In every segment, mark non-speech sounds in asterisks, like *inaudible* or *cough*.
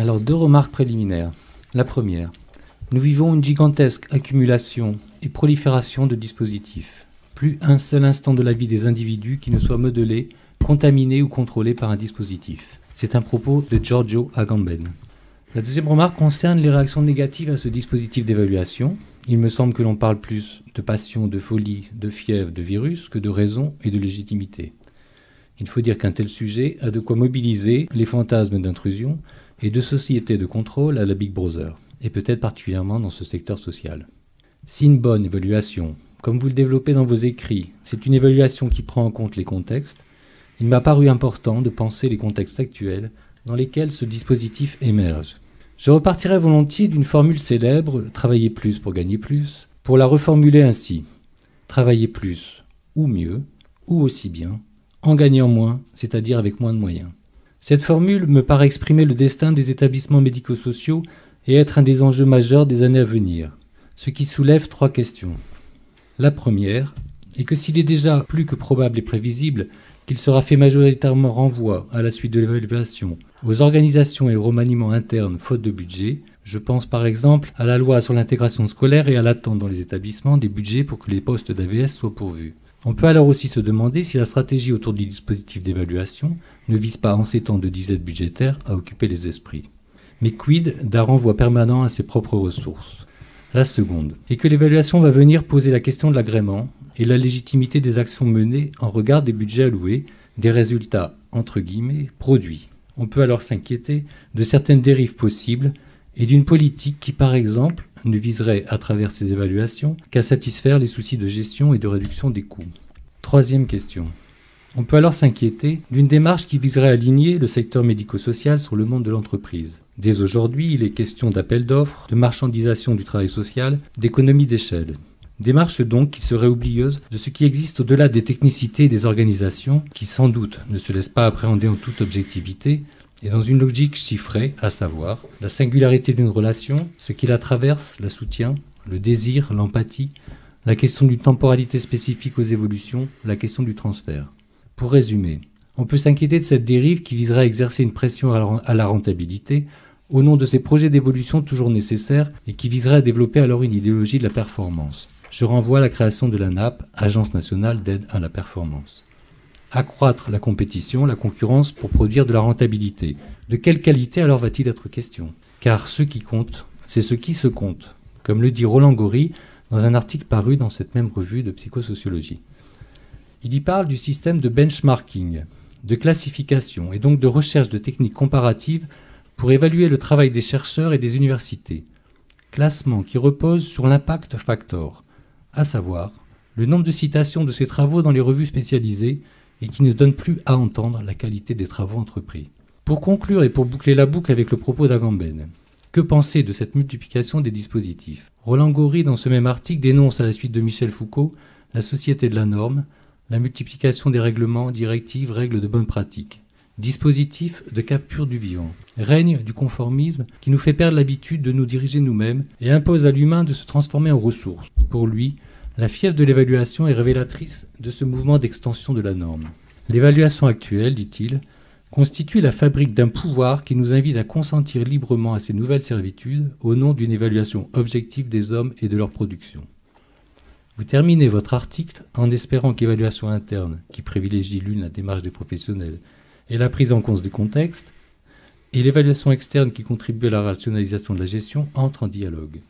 Alors, deux remarques préliminaires. La première, nous vivons une gigantesque accumulation et prolifération de dispositifs. Plus un seul instant de la vie des individus qui ne soit modelé, contaminé ou contrôlé par un dispositif. C'est un propos de Giorgio Agamben. La deuxième remarque concerne les réactions négatives à ce dispositif d'évaluation. Il me semble que l'on parle plus de passion, de folie, de fièvre, de virus que de raison et de légitimité. Il faut dire qu'un tel sujet a de quoi mobiliser les fantasmes d'intrusion et de société de contrôle à la Big Brother, et peut-être particulièrement dans ce secteur social. Si une bonne évaluation, comme vous le développez dans vos écrits, c'est une évaluation qui prend en compte les contextes, il m'a paru important de penser les contextes actuels dans lesquels ce dispositif émerge. Je repartirai volontiers d'une formule célèbre Travailler plus pour gagner plus, pour la reformuler ainsi Travailler plus ou mieux, ou aussi bien, en gagnant moins, c'est-à-dire avec moins de moyens. Cette formule me paraît exprimer le destin des établissements médico-sociaux et être un des enjeux majeurs des années à venir, ce qui soulève trois questions. La première est que s'il est déjà plus que probable et prévisible qu'il sera fait majoritairement renvoi à la suite de l'évaluation aux organisations et au remaniement interne faute de budget. Je pense par exemple à la loi sur l'intégration scolaire et à l'attente dans les établissements des budgets pour que les postes d'AVS soient pourvus. On peut alors aussi se demander si la stratégie autour du dispositif d'évaluation ne vise pas en ces temps de disette budgétaire à occuper les esprits. Mais quid d'un renvoi permanent à ses propres ressources? La seconde est que l'évaluation va venir poser la question de l'agrément et la légitimité des actions menées en regard des budgets alloués, des résultats, entre guillemets, produits. On peut alors s'inquiéter de certaines dérives possibles et d'une politique qui, par exemple, ne viserait à travers ces évaluations qu'à satisfaire les soucis de gestion et de réduction des coûts. Troisième question. On peut alors s'inquiéter d'une démarche qui viserait à aligner le secteur médico-social sur le monde de l'entreprise. Dès aujourd'hui, il est question d'appel d'offres, de marchandisation du travail social, d'économie d'échelle. Démarche donc qui serait oublieuse de ce qui existe au-delà des technicités des organisations, qui sans doute ne se laissent pas appréhender en toute objectivité, et dans une logique chiffrée, à savoir la singularité d'une relation, ce qui la traverse, la soutient, le désir, l'empathie, la question d'une temporalité spécifique aux évolutions, la question du transfert. Pour résumer, on peut s'inquiéter de cette dérive qui viserait à exercer une pression à la rentabilité au nom de ces projets d'évolution toujours nécessaires et qui viserait à développer alors une idéologie de la performance je renvoie à la création de la NAP, Agence nationale d'aide à la performance. Accroître la compétition, la concurrence pour produire de la rentabilité. De quelle qualité alors va-t-il être question? Car ce qui compte, c'est ce qui se compte, comme le dit Roland Gori dans un article paru dans cette même revue de psychosociologie. Il y parle du système de benchmarking, de classification et donc de recherche de techniques comparatives pour évaluer le travail des chercheurs et des universités. Classement qui repose sur l'impact factor, à savoir le nombre de citations de ces travaux dans les revues spécialisées et qui ne donne plus à entendre la qualité des travaux entrepris. Pour conclure et pour boucler la boucle avec le propos d'Agamben, que penser de cette multiplication des dispositifs? Roland Gori, dans ce même article, dénonce à la suite de Michel Foucault la société de la norme, la multiplication des règlements, directives, règles de bonne pratique. Dispositif de capture du vivant. Règne du conformisme qui nous fait perdre l'habitude de nous diriger nous-mêmes et impose à l'humain de se transformer en ressource. Pour lui, la fièvre de l'évaluation est révélatrice de ce mouvement d'extension de la norme. L'évaluation actuelle, dit-il, constitue la fabrique d'un pouvoir qui nous invite à consentir librement à ces nouvelles servitudes au nom d'une évaluation objective des hommes et de leur production. Vous terminez votre article en espérant qu'évaluation interne, qui privilégie l'une la démarche des professionnels et la prise en compte des contextes, et l'évaluation externe qui contribue à la rationalisation de la gestion entre en dialogue.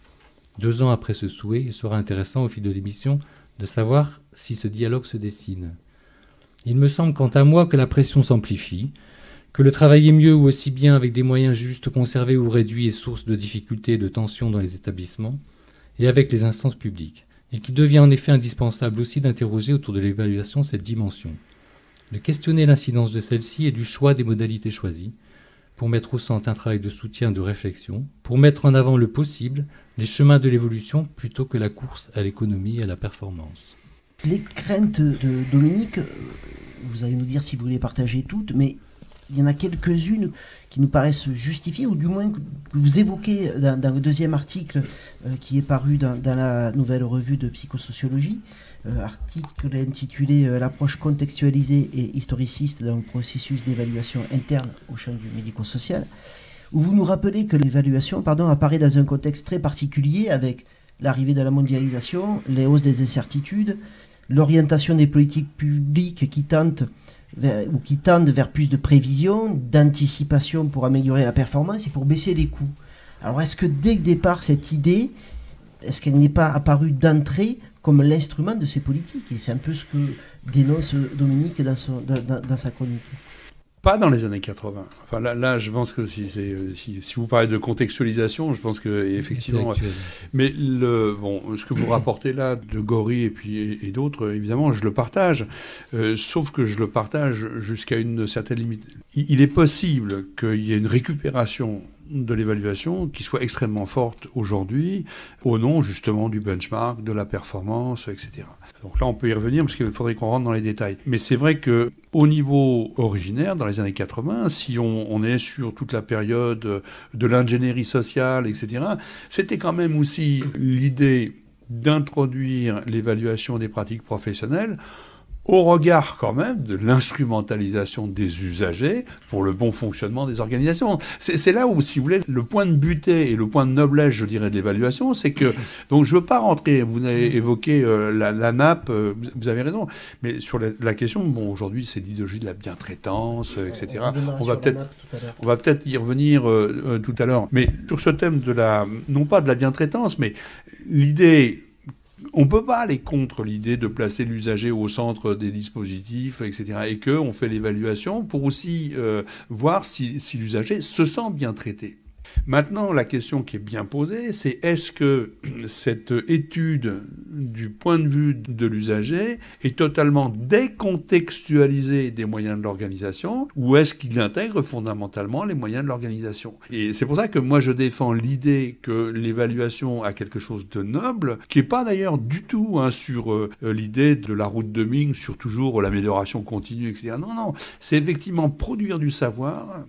Deux ans après ce souhait, il sera intéressant au fil de l'émission de savoir si ce dialogue se dessine. Il me semble quant à moi que la pression s'amplifie, que le travailler mieux ou aussi bien avec des moyens justes conservés ou réduits est source de difficultés et de tensions dans les établissements et avec les instances publiques, et qu'il devient en effet indispensable aussi d'interroger autour de l'évaluation cette dimension de questionner l'incidence de celle-ci et du choix des modalités choisies, pour mettre au centre un travail de soutien, de réflexion, pour mettre en avant le possible, les chemins de l'évolution plutôt que la course à l'économie et à la performance. Les craintes de Dominique, vous allez nous dire si vous voulez partager toutes, mais il y en a quelques-unes qui nous paraissent justifiées, ou du moins que vous évoquez dans, le deuxième article euh, qui est paru dans, la nouvelle revue de psychosociologie. Euh, article intitulé euh, L'approche contextualisée et historiciste d'un processus d'évaluation interne au champ du médico-social, où vous nous rappelez que l'évaluation apparaît dans un contexte très particulier avec l'arrivée de la mondialisation, les hausses des incertitudes, l'orientation des politiques publiques qui tentent ou qui tendent vers plus de prévision, d'anticipation pour améliorer la performance et pour baisser les coûts. Alors est-ce que dès le départ, cette idée, est-ce qu'elle n'est pas apparue d'entrée comme l'instrument de ces politiques? Et c'est un peu ce que dénonce Dominique dans, sa chronique. Pas dans les années 80. Enfin là, là je pense que si, si, si, vous parlez de contextualisation, je pense que effectivement. Mais le bon, ce que vous rapportez là de Gori et puis et, d'autres, évidemment, je le partage. Euh, sauf que je le partage jusqu'à une certaine limite. il est possible qu'il y ait une récupération de l'évaluation qui soit extrêmement forte aujourd'hui au nom justement du benchmark, de la performance, etc. Donc là, on peut y revenir parce qu'il faudrait qu'on rentre dans les détails. Mais c'est vrai que au niveau originaire, dans les années 80, si on, on est sur toute la période de l'ingénierie sociale, etc., c'était quand même aussi l'idée d'introduire l'évaluation des pratiques professionnelles au regard quand même de l'instrumentalisation des usagers pour le bon fonctionnement des organisations. C'est là où, si vous voulez, le point de butée et le point de noblesse, je dirais, de l'évaluation, c'est que, donc je ne veux pas rentrer, vous avez évoqué euh, la, NAP, euh, vous avez raison, mais sur la, question, bon, aujourd'hui, c'est l'idéologie de la bientraitance, euh, etc. On, va peut-être on va peut-être y revenir tout à l'heure. Mais sur ce thème de la, non pas de la bientraitance, mais l'idée on ne peut pas aller contre l'idée de placer l'usager au centre des dispositifs, etc. Et qu'on fait l'évaluation pour aussi euh, voir si l'usager se sent bien traité. Maintenant, la question qui est bien posée, c'est est-ce que cette étude du point de vue de l'usager est totalement décontextualisée des moyens de l'organisation ou est-ce qu'il intègre fondamentalement les moyens de l'organisation? Et c'est pour ça que moi je défends l'idée que l'évaluation a quelque chose de noble, qui n'est pas d'ailleurs du tout hein, sur euh, l'idée de la route de Ming, sur toujours l'amélioration continue, etc. Non, non, c'est effectivement produire du savoir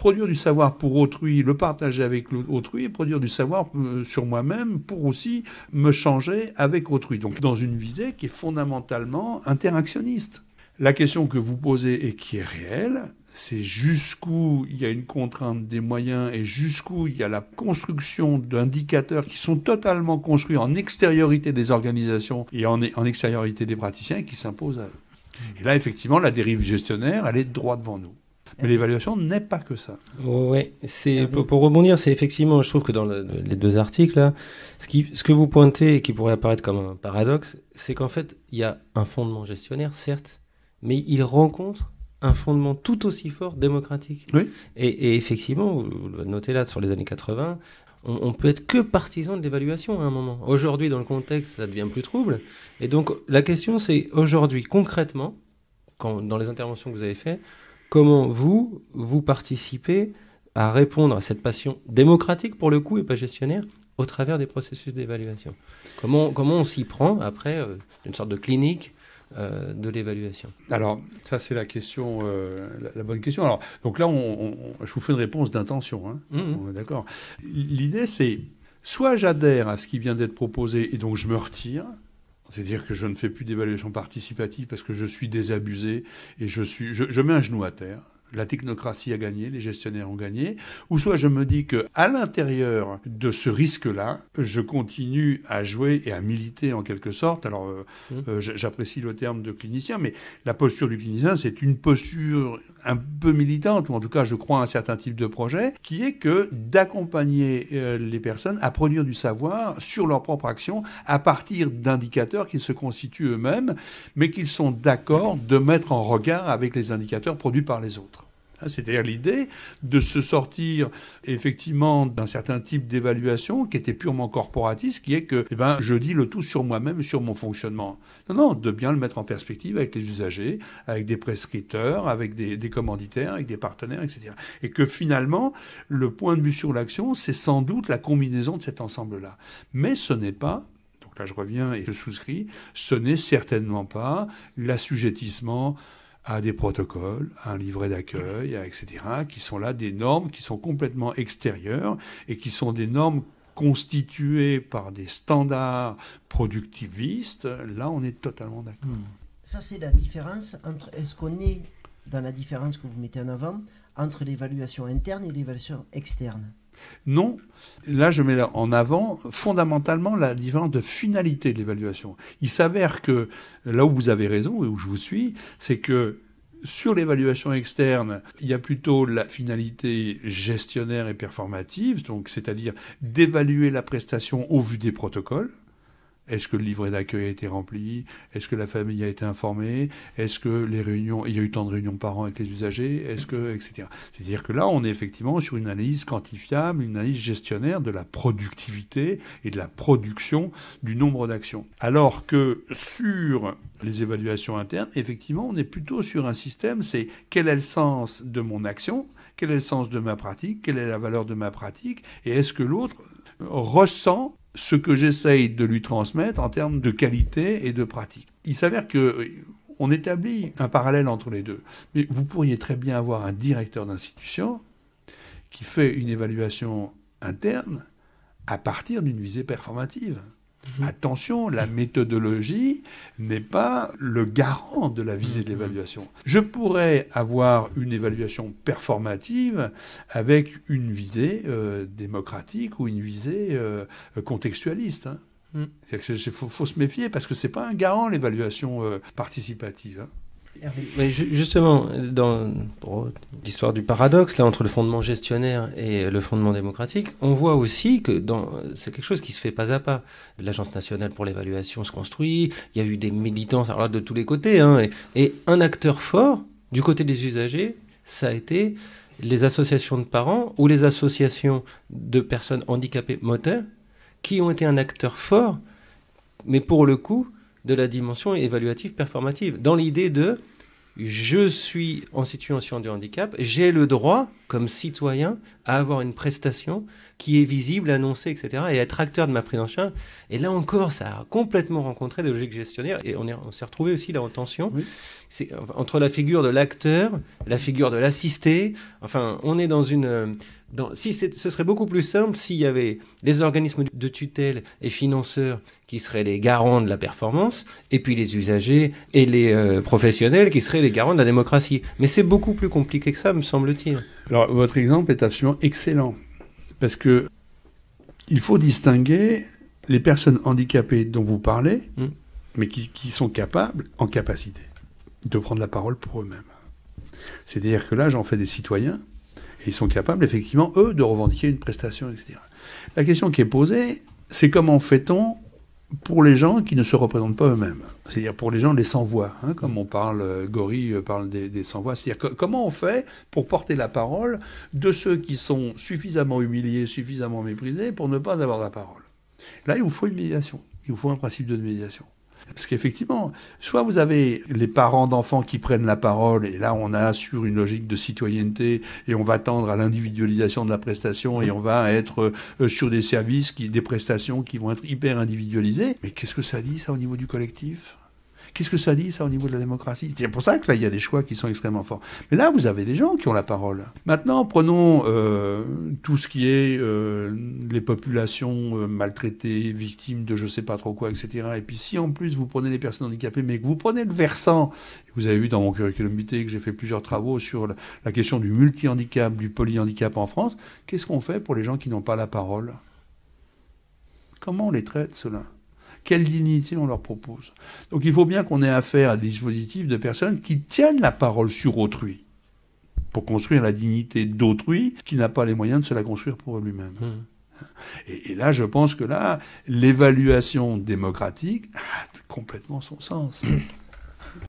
produire du savoir pour autrui, le partager avec autrui, et produire du savoir euh, sur moi-même pour aussi me changer avec autrui. Donc dans une visée qui est fondamentalement interactionniste. La question que vous posez et qui est réelle, c'est jusqu'où il y a une contrainte des moyens et jusqu'où il y a la construction d'indicateurs qui sont totalement construits en extériorité des organisations et en, extériorité des praticiens qui s'imposent à eux. Et là, effectivement, la dérive gestionnaire, elle est droit devant nous. Mais l'évaluation n'est pas que ça. Oui, c'est pour, rebondir, c'est effectivement, je trouve que dans les deux articles, là, ce, qui, ce que vous pointez et qui pourrait apparaître comme un paradoxe, c'est qu'en fait, il y a un fondement gestionnaire, certes, mais il rencontre un fondement tout aussi fort démocratique. Oui. Et, effectivement, vous, le notez là sur les années 80, on, on peut être que partisan de l'évaluation à un moment. Aujourd'hui, dans le contexte, ça devient plus trouble. Et donc, la question, c'est aujourd'hui, concrètement, quand, dans les interventions que vous avez faites, Comment vous, vous participez à répondre à cette passion démocratique pour le coup et pas gestionnaire au travers des processus d'évaluation? Comment, comment on s'y prend après euh, une sorte de clinique euh, de l'évaluation? Alors, ça, c'est la question, euh, la, bonne question. Alors, donc là, on, je vous fais une réponse d'intention. Hein. Mmh. D'accord. L'idée, c'est soit j'adhère à ce qui vient d'être proposé et donc je me retire, c'est-à-dire que je ne fais plus d'évaluation participative parce que je suis désabusé et je, suis, je, mets un genou à terre la technocratie a gagné, les gestionnaires ont gagné, ou soit je me dis que à l'intérieur de ce risque-là, je continue à jouer et à militer en quelque sorte. Alors, euh, mmh. euh, j'apprécie le terme de clinicien, mais la posture du clinicien, c'est une posture un peu militante, ou en tout cas, je crois à un certain type de projet, qui est que d'accompagner euh, les personnes à produire du savoir sur leur propre action à partir d'indicateurs qui se constituent eux-mêmes, mais qu'ils sont d'accord de mettre en regard avec les indicateurs produits par les autres. Hein, c'est-à-dire l'idée de se sortir effectivement d'un certain type d'évaluation qui était purement corporatiste, qui est que eh ben, je dis le tout sur moi-même sur mon fonctionnement. Non, non, de bien le mettre en perspective avec les usagers, avec des prescripteurs, avec des, des commanditaires, avec des partenaires, etc. Et que finalement, le point de vue sur l'action, c'est sans doute la combinaison de cet ensemble-là. Mais ce n'est pas donc là je reviens et je souscris, ce n'est certainement pas l'assujettissement à des protocoles, à un livret d'accueil, etc., qui sont là des normes qui sont complètement extérieures et qui sont des normes constituées par des standards productivistes. Là, on est totalement d'accord. Hmm. Ça, c'est la différence entre est-ce qu'on est dans la différence que vous mettez en avant entre l'évaluation interne et l'évaluation externe? Non, là je mets en avant fondamentalement la différence de finalité de l'évaluation. Il s'avère que là où vous avez raison et où je vous suis, c'est que sur l'évaluation externe, il y a plutôt la finalité gestionnaire et performative, c'est-à-dire d'évaluer la prestation au vu des protocoles. Est-ce que le livret d'accueil a été rempli? Est-ce que la famille a été informée? Est-ce que les réunions, il y a eu tant de réunions par an avec les usagers? Est-ce que, etc. C'est-à-dire que là, on est effectivement sur une analyse quantifiable, une analyse gestionnaire de la productivité et de la production du nombre d'actions. Alors que sur les évaluations internes, effectivement, on est plutôt sur un système, c'est quel est le sens de mon action? Quel est le sens de ma pratique, quelle est la valeur de ma pratique, et est-ce que l'autre ressent ce que j'essaye de lui transmettre en termes de qualité et de pratique. Il s'avère que on établit un parallèle entre les deux. Mais vous pourriez très bien avoir un directeur d'institution qui fait une évaluation interne à partir d'une visée performative. Mhm. Attention, la méthodologie n'est pas le garant de la visée de mhm. l'évaluation. Je pourrais avoir une évaluation performative avec une visée euh, démocratique ou une visée euh, contextualiste. Hein. Mhm. Il faut, se méfier parce que ce n'est pas un garant l'évaluation euh, participative. Hein. Justement, dans l'histoire du paradoxe, entre le fondement gestionnaire et le fondement démocratique, on voit aussi que c'est quelque chose qui se fait pas à pas. L'Agence nationale pour l'évaluation se construit, il y a eu des militants de tous les côtés, hein, et, un acteur fort du côté des usagers, ça a été les associations de parents ou les associations de personnes handicapées moteurs, qui ont été un acteur fort, mais pour le coup, de la dimension évaluative performative, dans l'idée de je suis en situation de handicap, j'ai le droit, comme citoyen, à avoir une prestation qui est visible, annoncée, etc., et être acteur de ma prise en charge. Et là encore, ça a complètement rencontré des logiques gestionnaires, et on, on s'est retrouvé aussi là en tension. C'est, entre la figure de l'acteur, la figure de l'assisté, enfin, on est dans une si ce serait beaucoup plus simple s'il y avait les organismes de tutelle et financeurs qui seraient les garants de la performance, et puis les usagers et les euh, professionnels qui seraient les garants de la démocratie. Mais c'est beaucoup plus compliqué que ça, me semble-t-il. Alors, votre exemple est absolument excellent, parce que il faut distinguer les personnes handicapées dont vous parlez, hmm. mais qui, qui sont capables, en capacité, de prendre la parole pour eux-mêmes. C'est-à-dire que là, j'en fais des citoyens et ils sont capables, effectivement, eux, de revendiquer une prestation, etc. La question qui est posée, c'est comment fait-on pour les gens qui ne se représentent pas eux-mêmes C'est-à-dire pour les gens les sans-voix, hein, comme on parle, euh, Gori euh, parle des, sans-voix. C'est-à-dire comment on fait pour porter la parole de ceux qui sont suffisamment humiliés, suffisamment méprisés pour ne pas avoir la parole? Là, il vous faut une médiation. Il vous faut un principe de médiation. Parce qu'effectivement, soit vous avez les parents d'enfants qui prennent la parole, et là on a sur une logique de citoyenneté, et on va tendre à l'individualisation de la prestation, et on va être euh, sur des services, des prestations qui vont être hyper individualisées. Mais qu'est-ce que ça dit ça au niveau du collectif? Qu'est-ce que ça dit, ça, au niveau de la démocratie? C'est pour ça que là, il y a des choix qui sont extrêmement forts. Mais là, vous avez des gens qui ont la parole. Maintenant, prenons euh, tout ce qui est euh, les populations euh, maltraitées, victimes de je sais pas trop quoi, etc. Et puis, si en plus vous prenez des personnes handicapées, mais que vous prenez le versant, vous avez vu dans mon curriculum vitae que j'ai fait plusieurs travaux sur la, la question du multi-handicap, du polyhandicap en France, qu'est-ce qu'on fait pour les gens qui n'ont pas la parole? Comment on les traite, cela quelle dignité on leur propose. Donc il faut bien qu'on ait affaire à des dispositifs de personnes qui tiennent la parole sur autrui pour construire la dignité d'autrui qui n'a pas les moyens de se la construire pour lui-même. Mmh. Et, là, je pense que là, l'évaluation démocratique a complètement son sens. *clears throat*